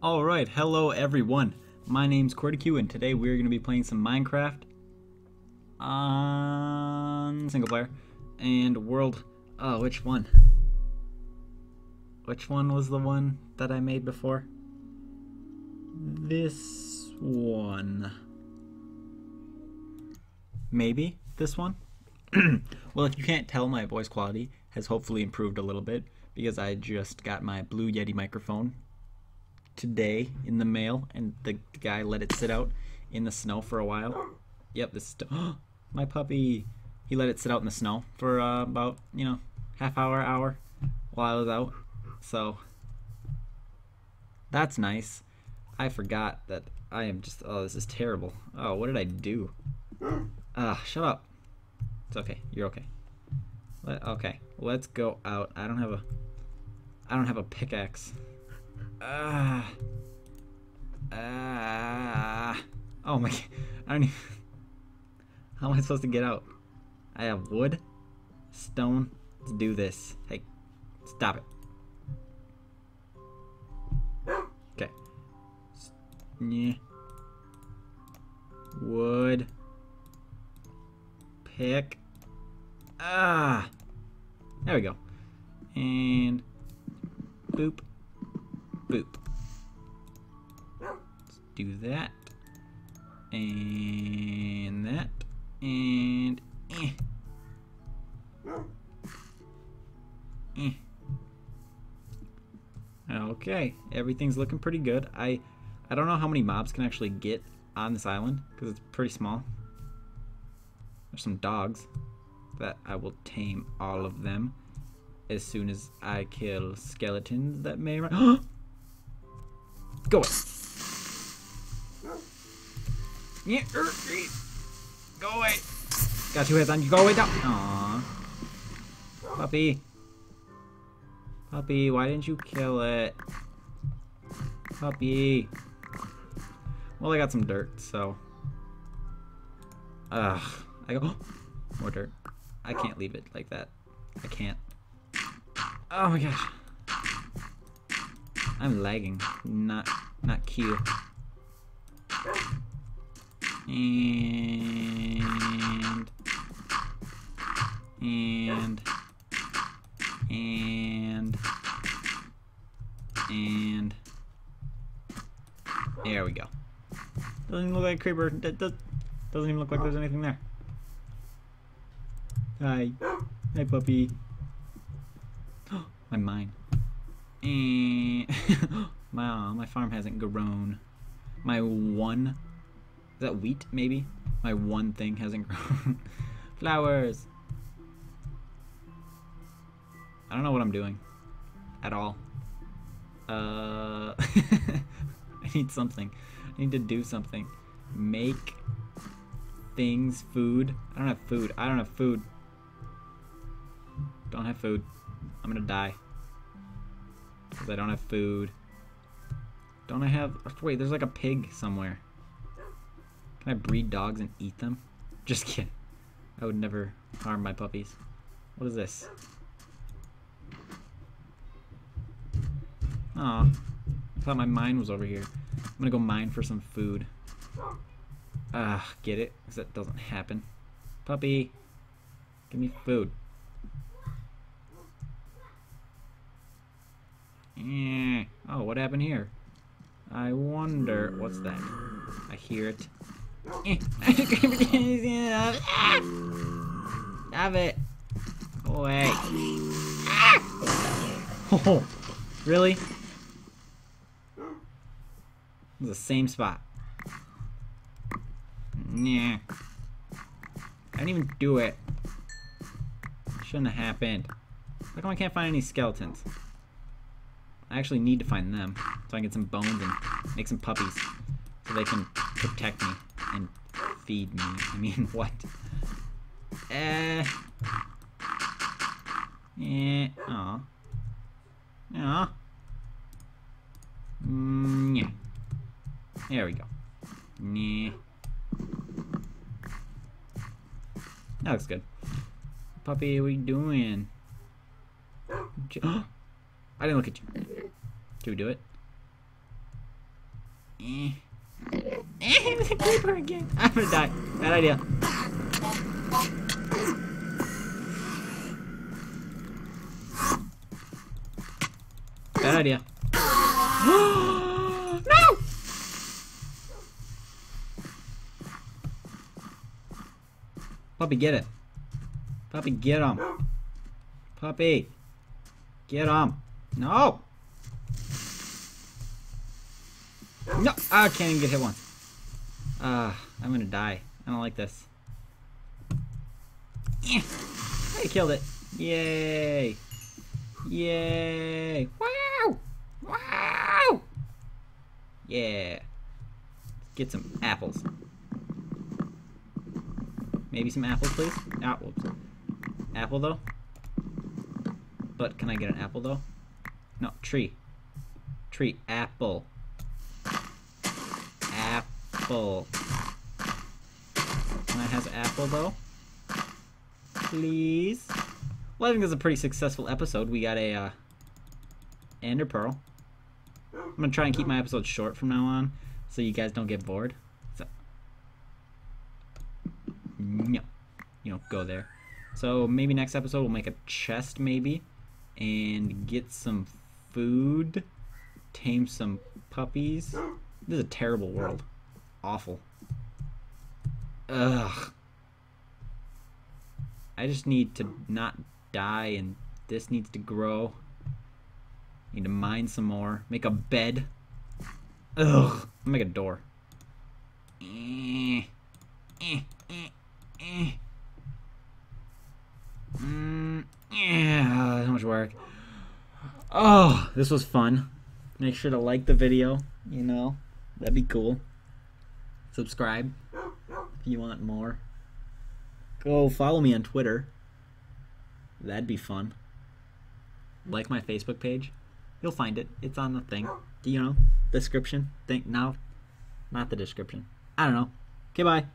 Alright, hello everyone. My name's QwertyQ and today we're going to be playing some Minecraft on single player and world. Oh, which one? Which one was the one that I made before? This one. Maybe this one? well, if you can't tell, my voice quality has hopefully improved a little bit because I just got my Blue Yeti microphone today in the mail, and the guy let it sit out in the snow for a while. Yep, this my puppy. He let it sit out in the snow for uh, about you know half hour, hour while I was out. So that's nice. I forgot that I am just. Oh, this is terrible. Oh, what did I do? Ah, uh, shut up. It's okay. You're okay. Let, okay, let's go out. I don't have a. I don't have a pickaxe. Ah. Uh, ah. Uh, oh my. I don't even. How am I supposed to get out? I have wood, stone. Let's do this. Hey, stop it. Okay. Yeah. Wood. Pick. Ah. There we go. And boop boop. Let's do that. And that. And eh. Eh. Okay, everything's looking pretty good. I I don't know how many mobs can actually get on this island because it's pretty small. There's some dogs that I will tame all of them as soon as I kill skeletons that may run. Go away. Yeah, er, go away. Got two heads on you. Go away down. Aww. Puppy. Puppy, why didn't you kill it? Puppy. Well, I got some dirt, so. Ugh. I go. More dirt. I can't leave it like that. I can't. Oh my gosh. I'm lagging. Not not Q. And and and and there we go. Doesn't even look like a creeper. That does, doesn't even look like there's anything there. Hi. Hi, puppy. My mine. Wow, my farm hasn't grown. My one is that wheat maybe? My one thing hasn't grown. Flowers. I don't know what I'm doing at all. Uh I need something. I need to do something. Make things, food. I don't have food. I don't have food. Don't have food. I'm gonna die. I don't have food. Don't I have... Wait, there's like a pig somewhere. Can I breed dogs and eat them? Just kidding. I would never harm my puppies. What is this? Aw. I thought my mine was over here. I'm gonna go mine for some food. Ah, get it? Because that doesn't happen. Puppy! Give me food. Eh. Oh, what happened here? I wonder. What's that? I hear it. Stop it. Go away. Oh, really? the same spot. Yeah. I didn't even do it. Shouldn't have happened. How come I can't find any skeletons? I actually need to find them so I can get some bones and make some puppies so they can protect me and feed me. I mean, what? Eh. Yeah. Aw. Aw. Mm, yeah. There we go. Nah. That looks good. Puppy, what are you doing? I didn't look at you. We do it? Eh. Eh, the creeper again. I'm gonna die. Bad idea. Bad idea. no! Puppy, get it. Puppy, get him. Puppy. Get him. No! No! Ah, I can't even get hit once. Ah, uh, I'm gonna die. I don't like this. Yeah. I killed it. Yay! Yay! Wow! Wow! Yeah. Get some apples. Maybe some apples, please? Ah, whoops. Apple, though? But can I get an apple, though? No, tree. Tree. Apple. Apple. Can I have apple, though? Please? Well, I think this is a pretty successful episode. We got a, uh, Ender Pearl. I'm gonna try and keep my episodes short from now on, so you guys don't get bored. So, no, you know, go there. So maybe next episode we'll make a chest, maybe, and get some food, tame some puppies. This is a terrible world. Awful. Ugh. I just need to not die and this needs to grow. Need to mine some more. Make a bed. Ugh. Make a door. Eh. Eh. Eh. Eh. Mm, yeah, so much work. Oh, this was fun. Make sure to like the video, you know, that'd be cool. Subscribe if you want more. Go follow me on Twitter. That'd be fun. Like my Facebook page. You'll find it. It's on the thing. Do You know, description. Think No, not the description. I don't know. Okay, bye.